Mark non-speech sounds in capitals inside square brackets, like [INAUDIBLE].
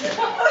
Yeah. [LAUGHS]